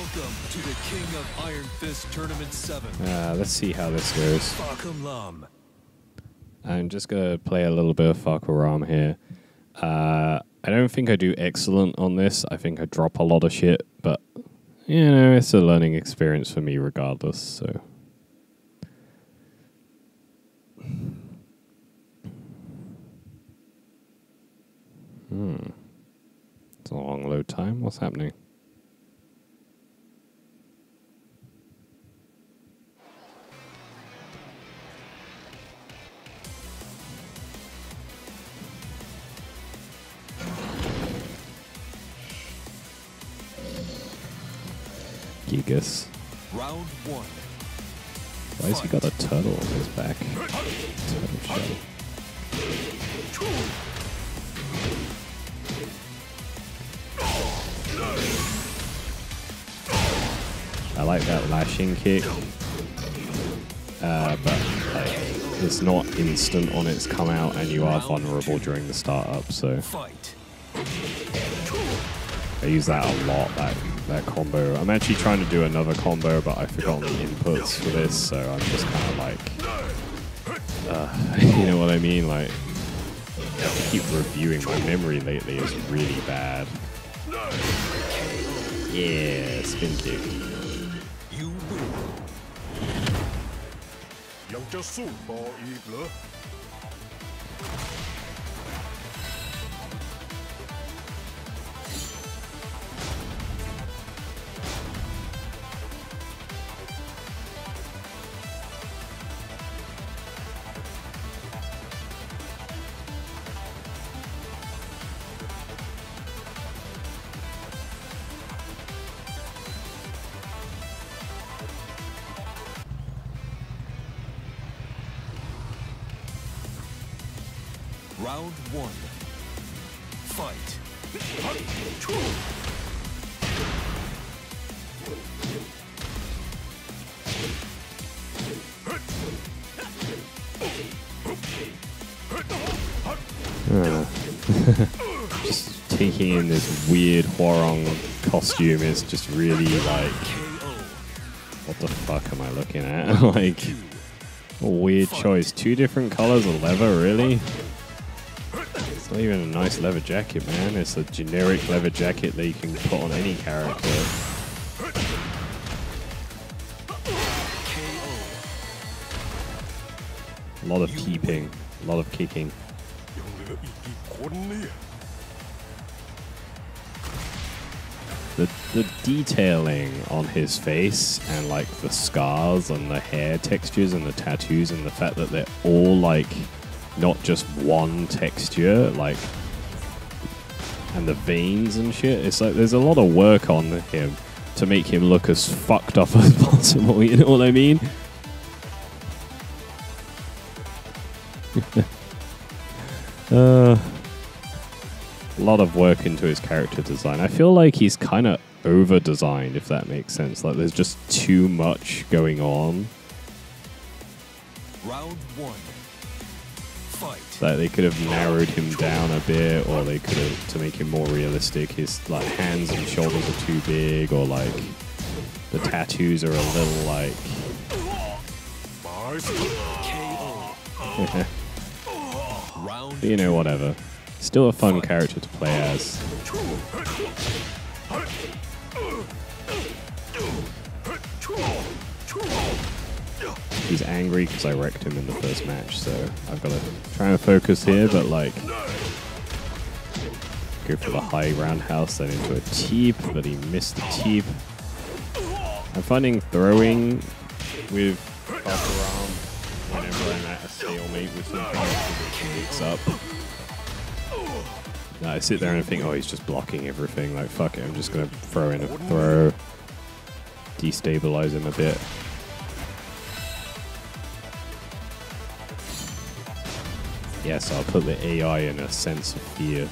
Welcome to the King of Iron Fist Tournament 7. Uh, let's see how this goes. I'm just gonna play a little bit of Fahkumram here. Uh, I don't think I do excellent on this. I think I drop a lot of shit, but you know, it's a learning experience for me regardless. So. Hmm. It's a long load time. What's happening? Gigas. Round 1. Why has he got a turtle on his back? Turtle shell. I like that lashing kick, uh, but like, it's not instant on its come out, and you are vulnerable during the startup. So I use that a lot. That that combo. I'm actually trying to do another combo, but I forgot the inputs for this, so I'm just kind of like, uh, you know what I mean? Like, I keep reviewing my memory lately. is really bad. Yeah, spin kick. just taking in this weird Hwoarang costume is just really like, what the fuck am I looking at? like, weird choice. Two different colors of leather, really? It's not even a nice leather jacket, man. It's a generic leather jacket that you can put on any character. A lot of keeping, a lot of kicking. The detailing on his face and like the scars and the hair textures and the tattoos and the fact that they're all like not just one texture like and the veins and shit. It's like there's a lot of work on him to make him look as fucked up as possible you know what i mean? Uh lot of work into his character design. I feel like he's kind of over designed, if that makes sense. Like there's just too much going on. Round one. Fight. Like they could have narrowed him down a bit, or they could have to make him more realistic. His like hands and shoulders are too big, or like the tattoos are a little like. you know, whatever. Still a fun character to play as. He's angry because I wrecked him in the first match, so I've got to try and focus here, but like go for the high roundhouse, then into a teep, but he missed the teep. I'm finding throwing with Arm whenever I'm at a stalemate with something it mix up. I sit there and think, oh, he's just blocking everything. Like, fuck it, I'm just gonna throw in a throw, destabilize him a bit. Yes, I'll put the AI in a sense of fear.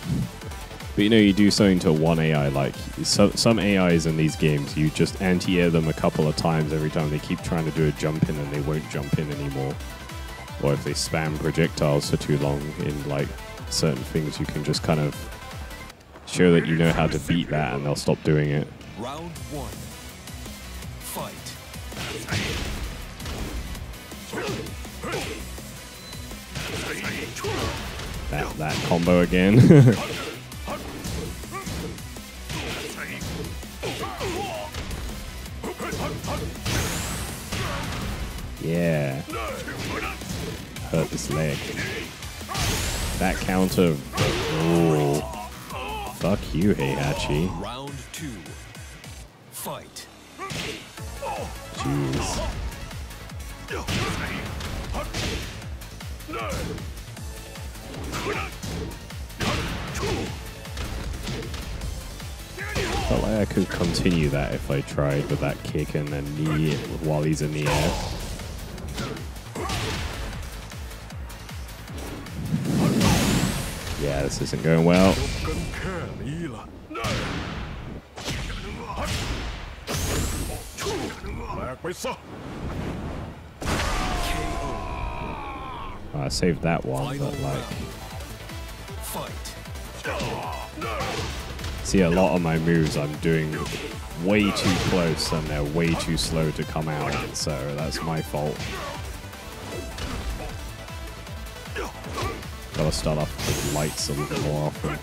But you know, you do something to one AI, like so, some AIs in these games, you just anti-air them a couple of times every time they keep trying to do a jump in and they won't jump in anymore. Or if they spam projectiles for too long in like certain things, you can just kind of show that you know how to beat that and they'll stop doing it. Round 1. Fight. That that combo again. yeah. Hurt this leg. That counter. Ooh. Fuck you, Heihachi. Round two. Fight. Jeez. Felt like I could continue that if I tried with that kick and then knee while he's in the air. this isn't going well. Oh, I saved that one, but like... See, a lot of my moves I'm doing way too close and they're way too slow to come out, so that's my fault. gotta start off with lights a little more often.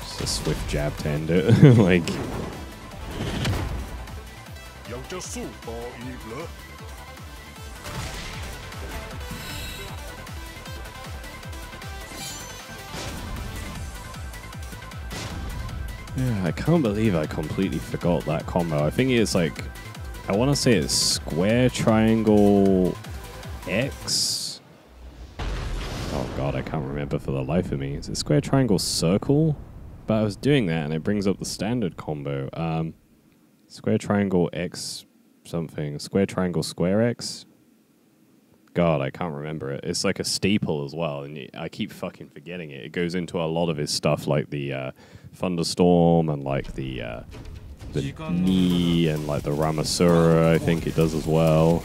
Just a swift jab to end it, like... Yeah, I can't believe I completely forgot that combo. I think it's like I want to say it's square, triangle, X. Oh god, I can't remember for the life of me. Is it square, triangle, circle? But I was doing that and it brings up the standard combo. Um, square, triangle, X, something. Square, triangle, square, X. God, I can't remember it. It's like a staple as well, and I keep fucking forgetting it. It goes into a lot of his stuff, like the uh, thunderstorm and like the uh, the knee and like the Ramasura. I think it does as well.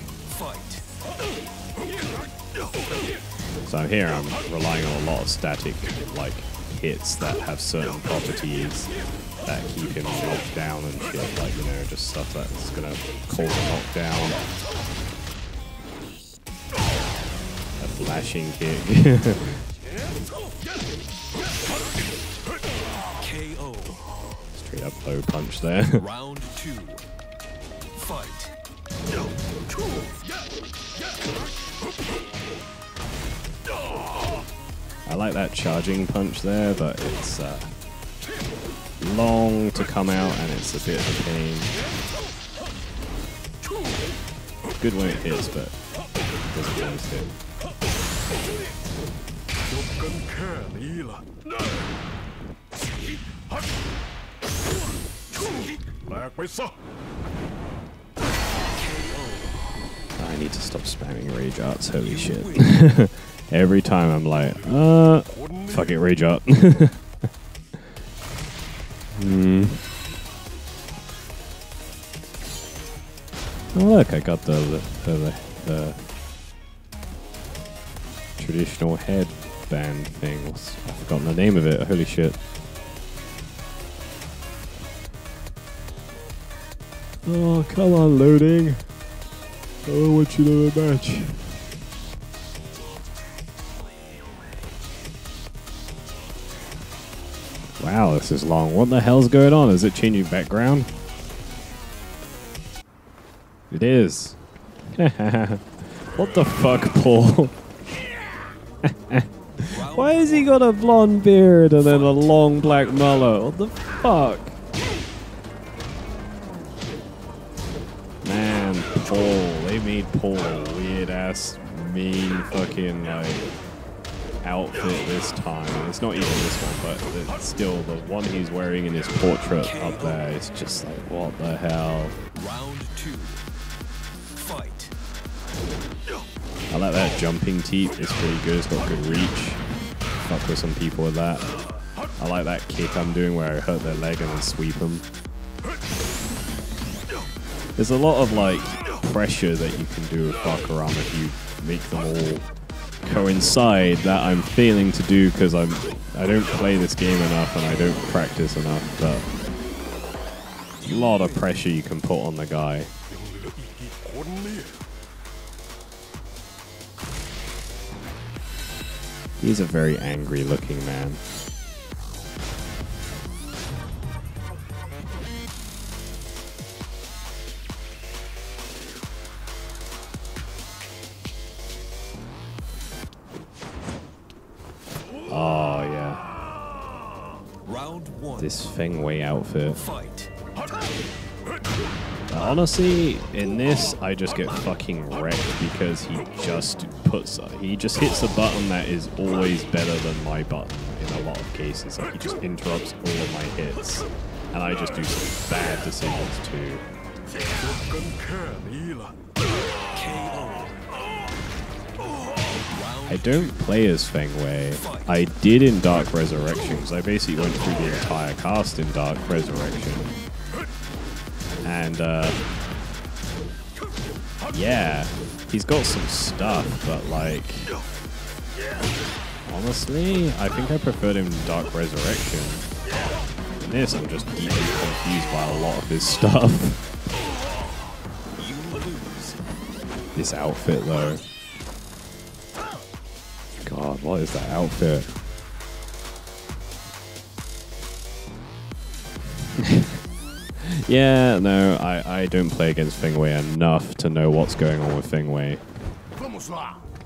So here I'm relying on a lot of static like hits that have certain properties that keep him knocked down and shit. Like you know, just stuff that's gonna cause a knockdown. A flashing kick. KO. Straight up low punch there. Round two. Fight. I like that charging punch there, but it's uh, long to come out and it's a bit of a pain. Good when it hits, but it doesn't always hit. No. แค่นี้ล่ะแหลกไปซะ I need to stop spamming rage arts. Holy shit! Every time I'm like, uh, fuck it, rage art. hmm. Oh look, I got the the, the, the traditional headband thing. What's- I've forgotten the name of it. Holy shit! Oh come on, loading. I want you a match. Wow, this is long. What the hell's going on? Is it changing background? It is. what the fuck, Paul? Why has he got a blonde beard and then a long black mullet? What the fuck? Made Paul a weird ass, mean fucking like outfit this time. It's not even this one, but it's still the one he's wearing in his portrait up there. It's just like, what the hell? Round two. Fight. I like that jumping teep. It's pretty good. It's got good reach. Fuck with some people with that. I like that kick I'm doing where I hurt their leg and then sweep them. There's a lot of like pressure that you can do with Fahkumram if you make them all coincide that I'm failing to do because I'm I don't play this game enough and I don't practice enough, but a lot of pressure you can put on the guy. He's a very angry looking man. Oh yeah, Round one. this Feng Wei outfit. Fight. Honestly, in this, I just get fucking wrecked because he just puts, he just hits a button that is always better than my button in a lot of cases. Like he just interrupts all of my hits, and I just do some bad decisions too. I don't play as Feng Wei. I did in Dark Resurrection, because I basically went through the entire cast in Dark Resurrection. And, uh, yeah, he's got some stuff, but, like, honestly, I think I preferred him in Dark Resurrection. In this, I'm just deeply confused by a lot of his stuff. This outfit, though. What is that outfit? yeah, no, I, I don't play against Feng Wei enough to know what's going on with Feng Wei.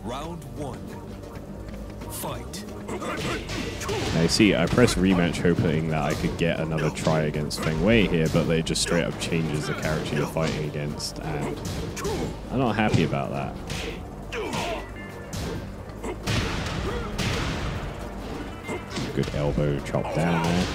Round one. Fight. I see, I press rematch hoping that I could get another try against Feng Wei here, but they just straight up changes the character you're fighting against, and I'm not happy about that. Good elbow chop down there.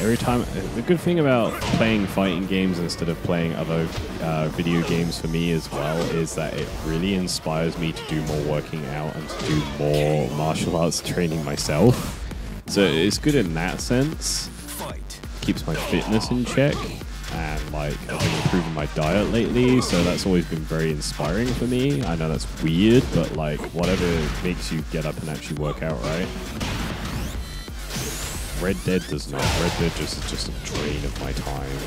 Every time, the good thing about playing fighting games instead of playing other uh, video games for me as well is that it really inspires me to do more working out and to do more martial arts training myself. So it's good in that sense. Keeps my fitness in check, and like I've been improving my diet lately, so that's always been very inspiring for me. I know that's weird, but like whatever makes you get up and actually work out, right? Red Dead does not. Red Dead just is just a drain of my time.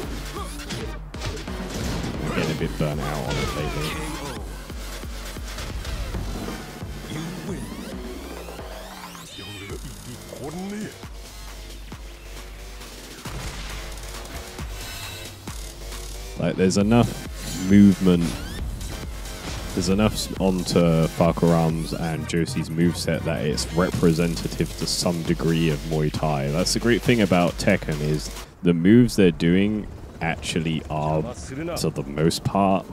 I'm getting a bit burnt out on it lately. Like, there's enough movement. There's enough onto Fahkumram's and Josie's moveset that it's representative to some degree of Muay Thai. That's the great thing about Tekken is the moves they're doing actually are, to the most part,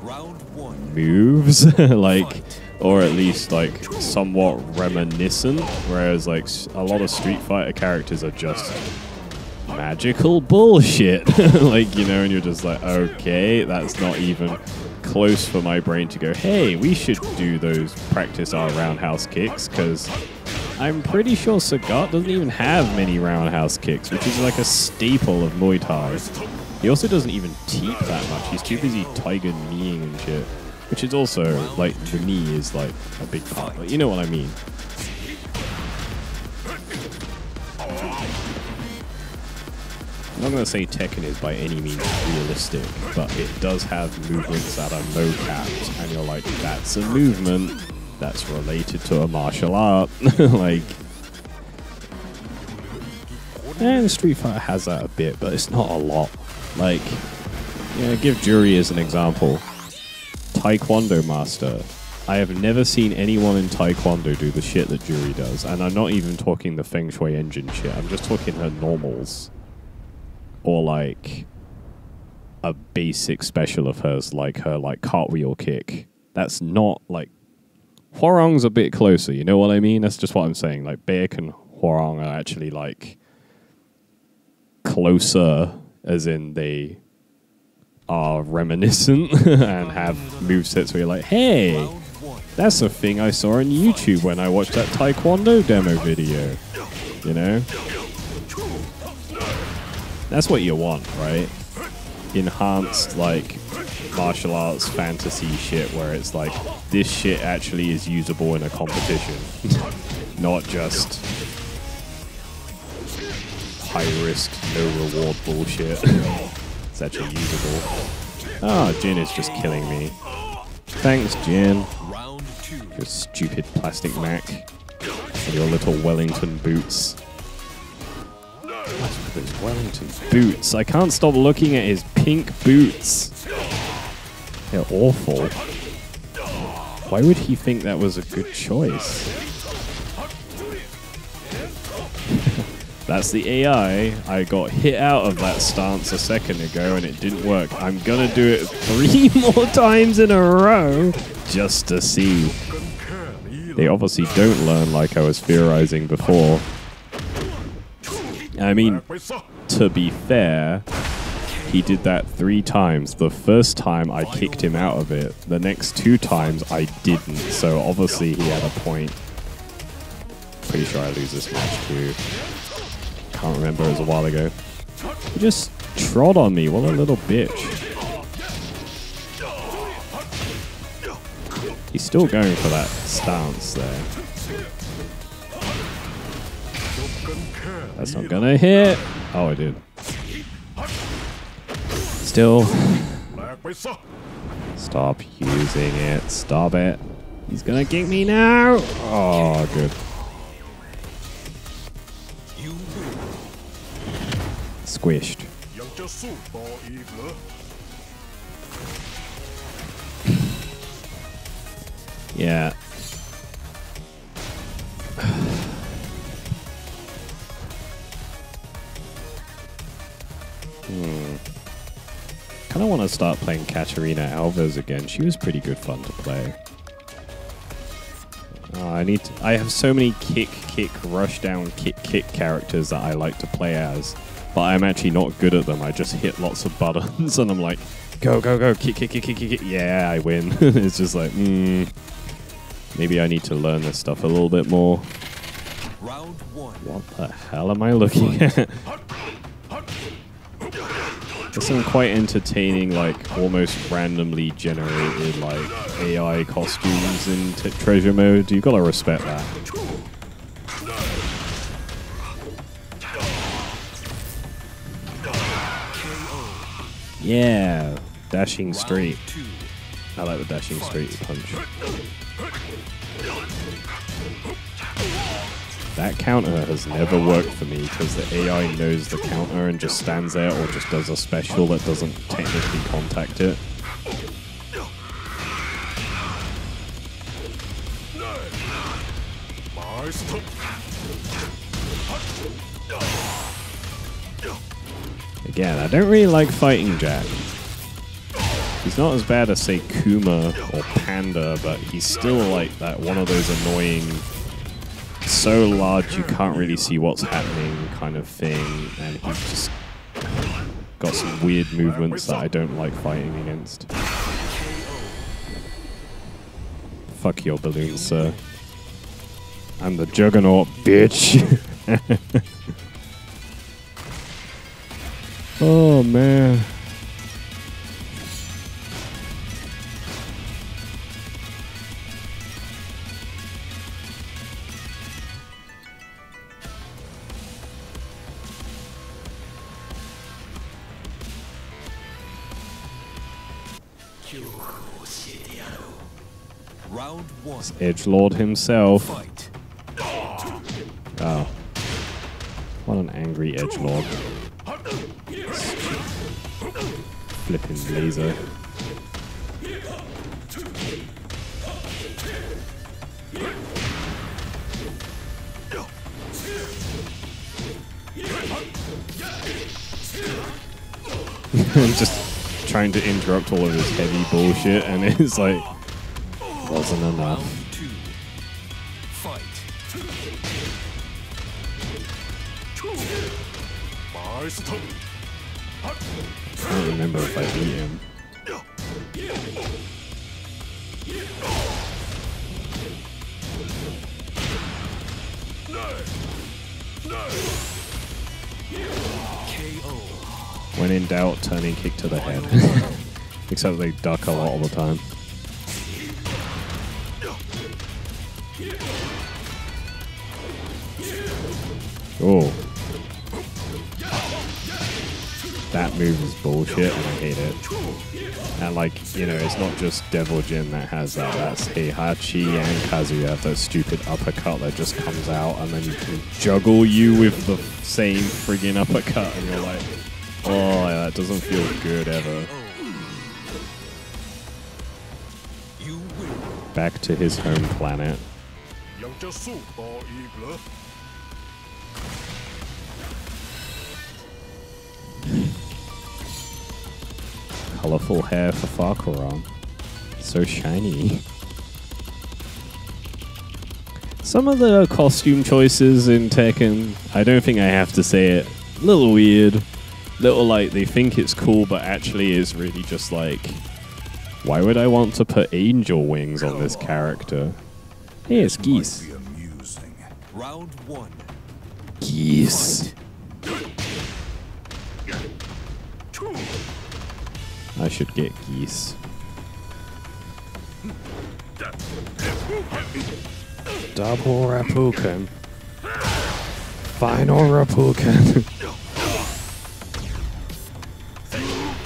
moves like or at least like somewhat reminiscent whereas like a lot of street fighter characters are just magical bullshit like you know and you're just like okay that's not even close for my brain to go hey we should do those practice our roundhouse kicks because i'm pretty sure sagat doesn't even have many roundhouse kicks which is like a staple of muay thai he also doesn't even teep that much. He's too busy tiger kneeing and shit. Which is also, like, the knee is, like, a big part. But you know what I mean. I'm not going to say Tekken is by any means realistic, but it does have movements that are no-capped. And you're like, that's a movement that's related to a martial art. like, and Street Fighter has that a bit, but it's not a lot. Like, yeah, give Juri as an example. Taekwondo master. I have never seen anyone in Taekwondo do the shit that Juri does, and I'm not even talking the Feng Shui engine shit. I'm just talking her normals, or like a basic special of hers, like her like cartwheel kick. That's not like Hwoarang's a bit closer. You know what I mean? That's just what I'm saying. Like Baek and Huarong are actually like closer, as in they are reminiscent and have movesets where you're like, hey, that's a thing I saw on YouTube when I watched that Taekwondo demo video. You know? That's what you want, right? Enhanced, like, martial arts fantasy shit where it's like this shit actually is usable in a competition, not just high risk, no reward bullshit. it's actually usable. Ah, Jin is just killing me. Thanks, Jin. Your stupid plastic Mac. And your little Wellington boots. He's boots. I can't stop looking at his pink boots. They're awful. Why would he think that was a good choice? That's the AI. I got hit out of that stance a second ago and it didn't work. I'm gonna do it three more times in a row just to see. They obviously don't learn like I was theorizing before. I mean, to be fair, he did that three times. The first time I kicked him out of it. The next two times I didn't. So obviously he had a point. Pretty sure I lose this match too. Can't remember, it was a while ago. He just trod on me, what a little bitch. He's still going for that stance there. That's not gonna hit. Oh, I did. Still. Stop using it. Stop it. He's gonna kick me now. Oh, good. Squished. yeah. Kind of want to start playing Katarina Alves again. She was pretty good fun to play. Oh, I need. To, I have so many kick, kick, rush down, kick, kick characters that I like to play as, but I'm actually not good at them. I just hit lots of buttons and I'm like, go, go, go, kick, kick, kick, kick, kick. kick. Yeah, I win. it's just like, hmm. Maybe I need to learn this stuff a little bit more. Round one. What the hell am I looking at? There's some quite entertaining, like almost randomly generated, like AI costumes in treasure mode. You gotta respect that. Yeah, dashing straight. I like the dashing straight punch that counter has never worked for me because the AI knows the counter and just stands there or just does a special that doesn't technically contact it. Again, I don't really like fighting Jack. He's not as bad as, say, Kuma or Panda, but he's still like that one of those annoying so large you can't really see what's happening kind of thing, and he's just got some weird movements that I don't like fighting against. Fuck your balloon, sir. I'm the juggernaut, bitch. oh man. Edge Lord himself. Fight. Oh. What an angry edge lord. Flipping laser. I'm just trying to interrupt all of his heavy bullshit, and it's like, wasn't enough. I don't remember if I beat him. When in doubt, turning kick to the head. Except they duck a lot of the time. Oh. Move is bullshit and I hate it. And like, you know, it's not just Devil Jin that has that. That's Heihachi and Kazuya that stupid uppercut that just comes out and then you can juggle you with the same friggin' uppercut and you're like, oh, that doesn't feel good ever. Back to his home planet. Colorful hair for Fahkumram. So shiny. Some of the costume choices in Tekken, I don't think I have to say it, a little weird. Little like they think it's cool, but actually is really just like, why would I want to put angel wings on this character? Hey, it's geese. Round one. Geese. I should get geese. Double Reppuken. Final Reppuken.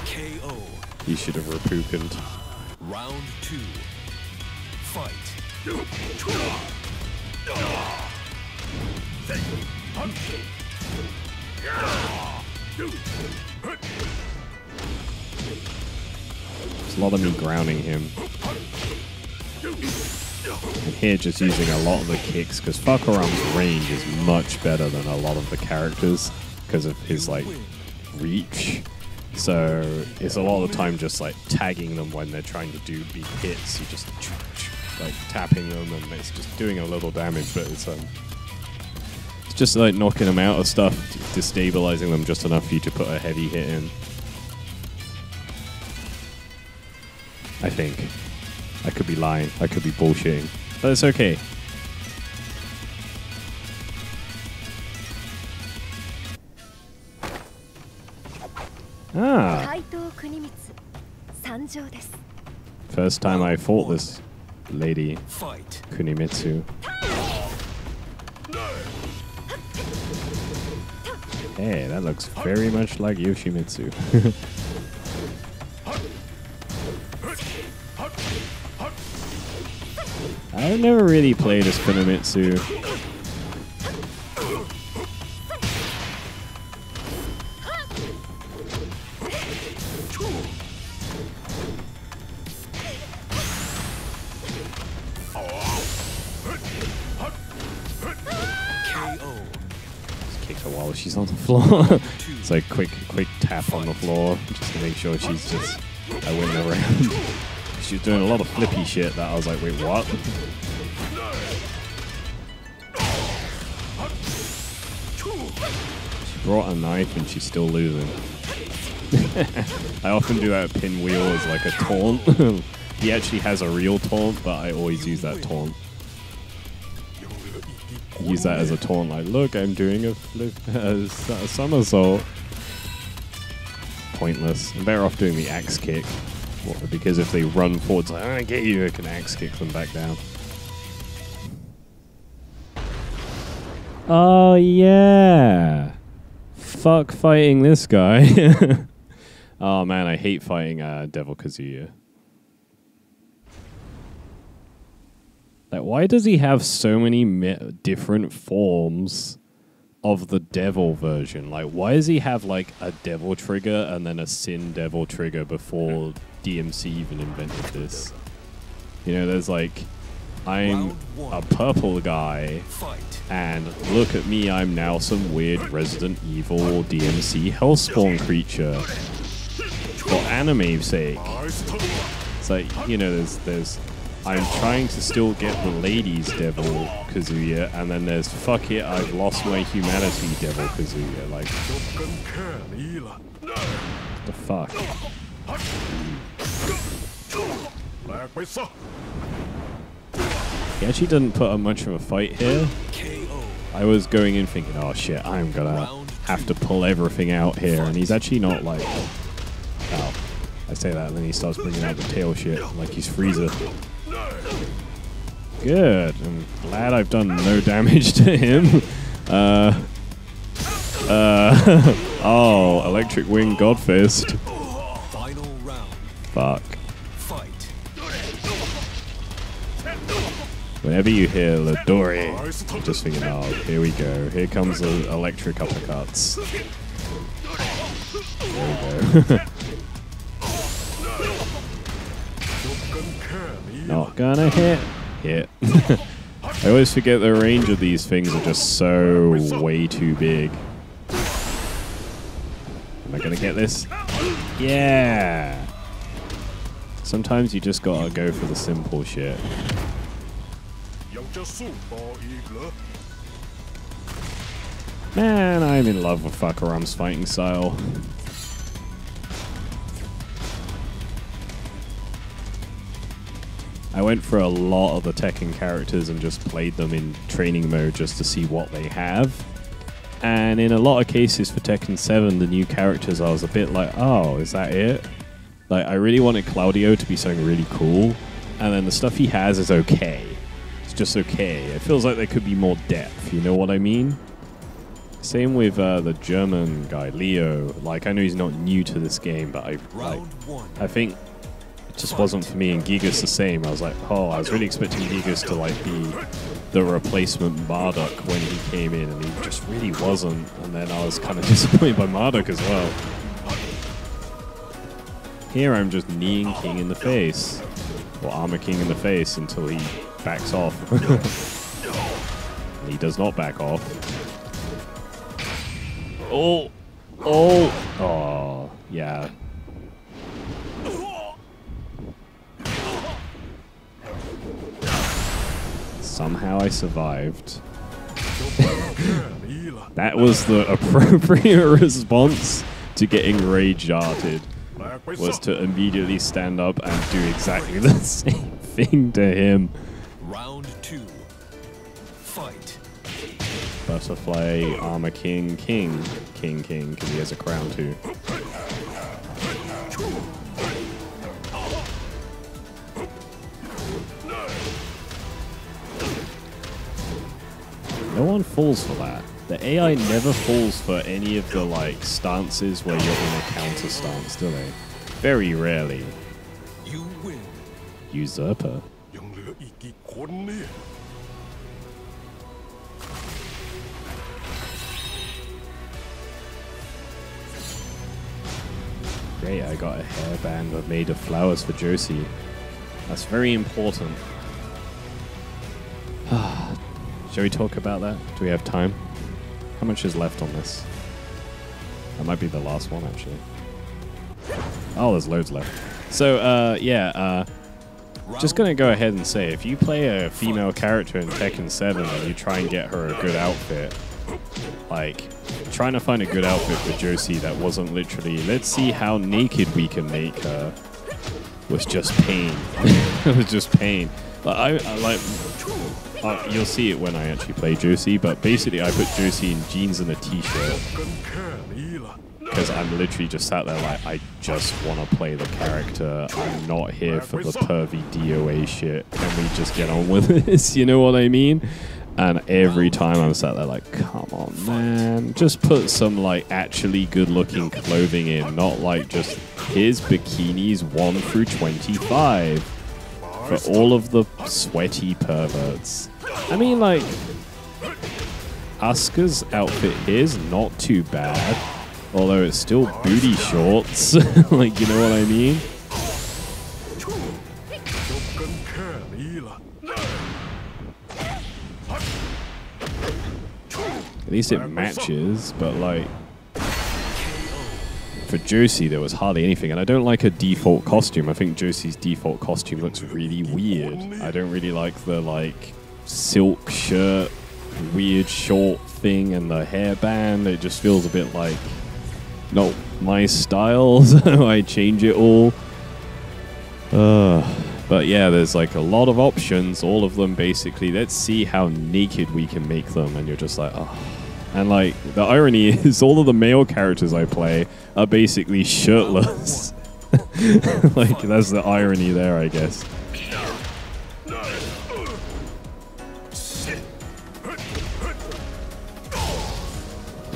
KO. you should have Reppukened. Round two. Fight. There's a lot of me grounding him. And here just using a lot of the kicks, because Fahkumram's range is much better than a lot of the characters because of his like reach. So it's a lot of the time just like tagging them when they're trying to do big hits. You just like tapping them and it's just doing a little damage, but it's um it's just like knocking them out of stuff, destabilizing them just enough for you to put a heavy hit in. I think. I could be lying. I could be bullshitting. But it's okay. Ah. First time I fought this lady, Kunimitsu. Hey, that looks very much like Yoshimitsu. I've never really played as Kunimitsu. She's on the floor. it's like quick, quick tap on the floor just to make sure she's just I win the round. She was doing a lot of flippy shit that I was like, wait, what? She brought a knife and she's still losing. I often do that pinwheel as like a taunt. he actually has a real taunt, but I always use that taunt. Use that as a taunt, like, look, I'm doing a flip, a, somersault. Pointless. I'm better off doing the axe kick. Because if they run forwards, like, I get you, I can axe kick them back down. Oh, yeah. Fuck fighting this guy. oh, man, I hate fighting uh, Devil Kazuya. Like, why does he have so many different forms of the devil version? Like, why does he have like a devil trigger and then a sin devil trigger before DMC even invented this. You know, there's like, I'm a purple guy, and look at me, I'm now some weird Resident Evil DMC Hellspawn creature. For anime's sake. It's like, you know, there's, there's, I'm trying to still get the ladies Devil Kazuya, and then there's fuck it, I've lost my humanity Devil Kazuya. Like, the fuck? He actually didn't put up much of a fight here. I was going in thinking, oh shit, I'm gonna have to pull everything out here, and he's actually not like... Oh, I say that, and then he starts bringing out the tail shit, like he's Frieza. Good, I'm glad I've done no damage to him. Uh, uh, oh, Electric Wing Godfist. Fuck. Whenever you hear Ladori, Dory, just thinking, oh, here we go. Here comes the electric uppercuts. There we go. Not gonna hit. Hit. I always forget the range of these things are just so way too big. Am I gonna get this? Yeah! Sometimes you just gotta go for the simple shit. Super, Eagle. Man, I'm in love with Fahkumram's fighting style. I went for a lot of the Tekken characters and just played them in training mode just to see what they have. And in a lot of cases for Tekken 7, the new characters, I was a bit like, oh, is that it? Like, I really wanted Claudio to be something really cool, and then the stuff he has is okay. Just okay. It feels like there could be more depth, you know what I mean? Same with uh, the German guy, Leo. Like, I know he's not new to this game, but I, like, I think it just wasn't for me. And Gigas the same. I was like, oh, I was really expecting Gigas to like be the replacement Marduk when he came in, and he just really wasn't. And then I was kind of disappointed by Marduk as well. Here I'm just kneeing King in the face, Armor King in the face until he backs off. he does not back off. Oh! Oh! Oh, yeah. Somehow I survived. that was the appropriate response to getting rage arted was to immediately stand up and do exactly the same thing to him. Round two. Fight. Butterfly, armor king, king, king, king, because he has a crown too. No one falls for that. The AI never falls for any of the like stances where you're in a counter stance, do they? Very rarely. You win. Usurper. Great, I got a hairband made of flowers for Josie. That's very important. Shall we talk about that? Do we have time? How much is left on this? That might be the last one, actually. Oh, there's loads left. So, uh, yeah, uh, just gonna go ahead and say, if you play a female character in Tekken 7 and you try and get her a good outfit, like, trying to find a good outfit for Josie that wasn't literally, let's see how naked we can make her, was just pain. it was just pain. But I, I like, uh, you'll see it when I actually play Josie, but basically I put Josie in jeans and a t-shirt. Because I'm literally just sat there like, I just want to play the character. I'm not here for the pervy DOA shit. Can we just get on with this? You know what I mean? And every time I'm sat there like, come on, man. Just put some, like, actually good-looking clothing in. Not, like, just, his bikinis 1 through 25 for all of the sweaty perverts. I mean, like, Asuka's outfit is not too bad, although it's still booty shorts. like, you know what I mean? At least it matches, but like, for Josie, there was hardly anything. And I don't like her default costume. I think Josie's default costume looks really weird. I don't really like the, like, silk shirt, weird short thing, and the hairband. It just feels a bit like not my style, so I change it all. Uh, but yeah, there's like a lot of options. All of them basically. Let's see how naked we can make them, and you're just like, oh. And like the irony is, all of the male characters I play are basically shirtless. like that's the irony there, I guess.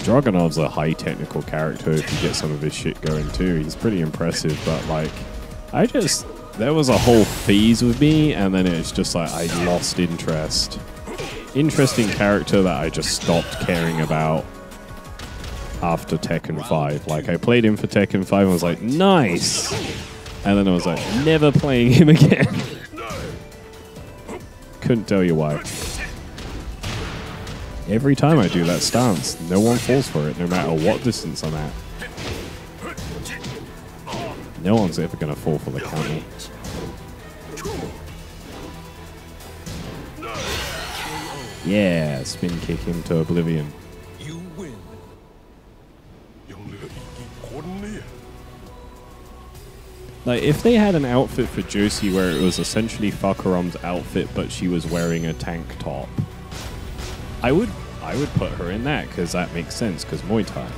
Dragunov's a high technical character if you get some of his shit going too. He's pretty impressive, but like, I just there was a whole phase with me, and then it's just like I lost interest. Interesting character that I just stopped caring about after Tekken 5. Like I played him for Tekken 5 and was like, nice, and then I was like, never playing him again. Couldn't tell you why. Every time I do that stance, no one falls for it, no matter what distance I'm at. No one's ever going to fall for the counter. Yeah, spin kick him to oblivion. Like, if they had an outfit for Josie where it was essentially Fahkumram's outfit, but she was wearing a tank top, I would, I would put her in that because that makes sense. Because Muay Thai,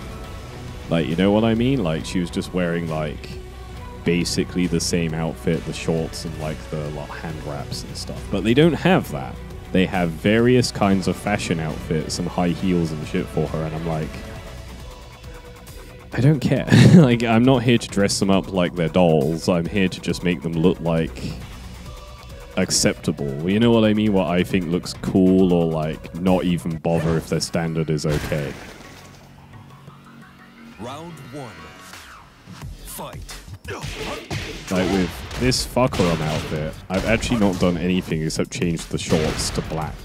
like, you know what I mean? Like, she was just wearing like basically the same outfit, the shorts and like the like, hand wraps and stuff. But they don't have that. They have various kinds of fashion outfits and high heels and shit for her, and I'm like. I don't care. like, I'm not here to dress them up like they're dolls. I'm here to just make them look like acceptable. You know what I mean? What I think looks cool, or like not even bother if their standard is okay. Round one. Fight. Like with this Fahkumram outfit, I've actually not done anything except change the shorts to black.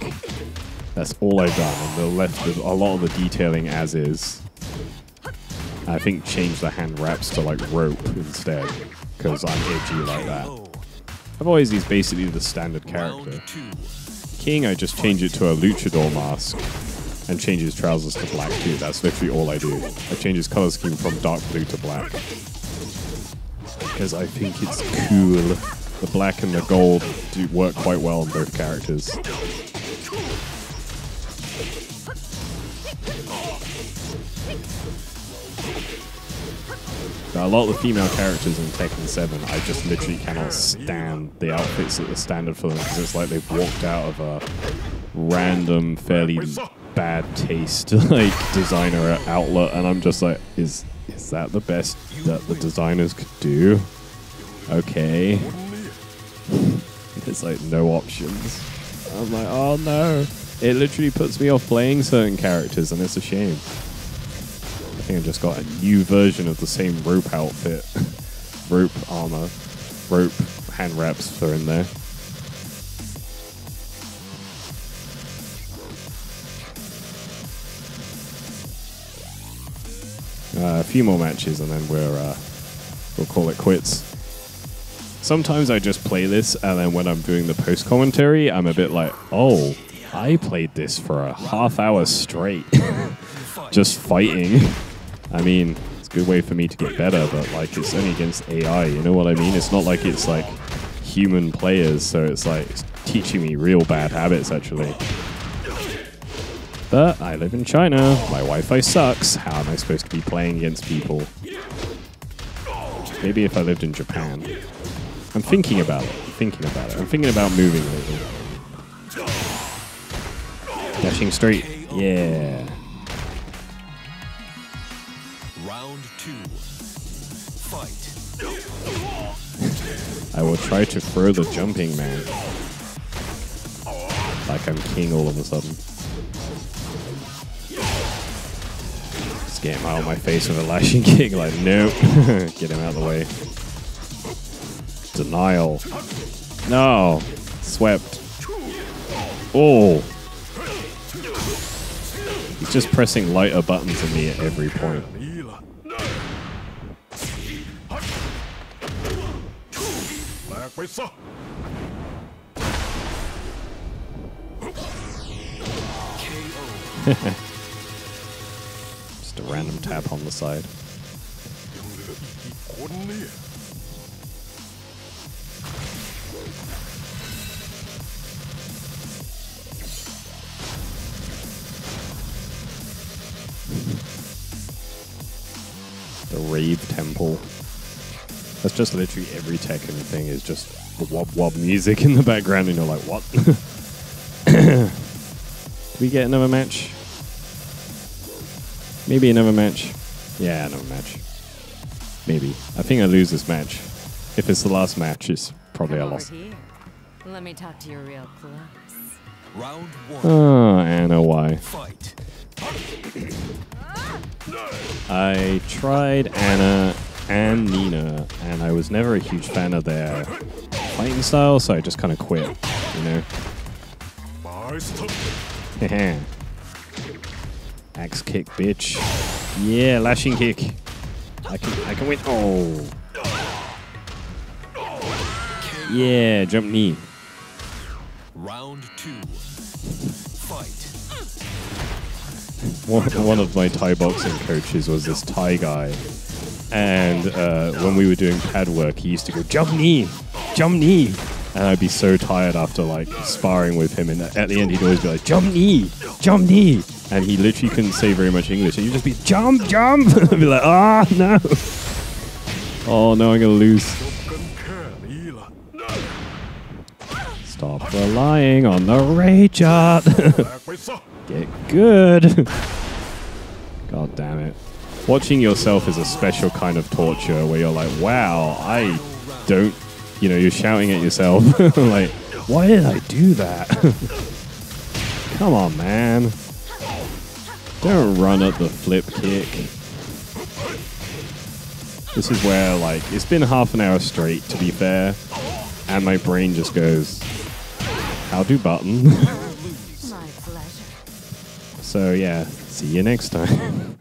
That's all I've done, and the left with a lot of the detailing as is. I think change the hand wraps to like rope instead, because I'm edgy like that. Otherwise, he's basically the standard character. King, I just change it to a luchador mask and change his trousers to black too. That's literally all I do. I change his color scheme from dark blue to black. Because I think it's cool. The black and the gold do work quite well on both characters. A lot of the female characters in Tekken 7, I just literally cannot stand the outfits that are standard for them because it's like they've walked out of a random, fairly bad taste like designer outlet, and I'm just like, is is that the best that the designers could do? Okay, it's like no options. I'm like, oh no! It literally puts me off playing certain characters, and it's a shame. Think I just got a new version of the same rope outfit, rope armor, rope hand wraps are in there. Uh, a few more matches and then we're uh, we'll call it quits. Sometimes I just play this and then when I'm doing the post commentary, I'm a bit like, oh, I played this for a half hour straight, just fighting. I mean, it's a good way for me to get better, but like it's only against AI. You know what I mean? It's not like it's like human players, so it's like it's teaching me real bad habits actually. But I live in China. My Wi-Fi sucks. How am I supposed to be playing against people? Maybe if I lived in Japan. I'm thinking about it. I'm thinking about it. I'm thinking about moving lately. Dashing straight. Yeah. Will try to throw the jumping man. Like I'm king all of a sudden. Just get him out of my face with a lashing kick. Like, nope. get him out of the way. Denial. No. Swept. Oh. He's just pressing lighter buttons than me at every point. Just a random tap on the side. the Rave Temple. That's just literally every Tekken thing is just wob wob music in the background, and you're like, what? We get another match? Maybe another match. Yeah, another match. Maybe. I think I lose this match. If it's the last match, it's probably Come I over here. Let me talk to you real close. Round one. Ah, oh, Anna, why? Fight. I tried Anna and Nina, and I was never a huge fan of their fighting style, so I just kind of quit, you know? Axe kick, bitch. Yeah, lashing kick. I can, I can win. Oh. Yeah, jump knee. Round two. Fight. one, one of my Thai boxing coaches was this Thai guy and uh, when we were doing pad work, he used to go, jump knee, jump knee. And I'd be so tired after like sparring with him. And at the end, he'd always be like, jump knee, jump knee. And he literally couldn't say very much English. And you'd just be, jump, jump. and be like, ah, oh, no. Oh, no, I'm going to lose. Stop relying on the rage art. Get good. God damn it. Watching yourself is a special kind of torture where you're like, wow, I don't, you know, you're shouting at yourself. like, why did I do that? Come on, man. Don't run at the flip kick. This is where, like, it's been half an hour straight, to be fair, and my brain just goes, how do button? My pleasure. So yeah, see you next time.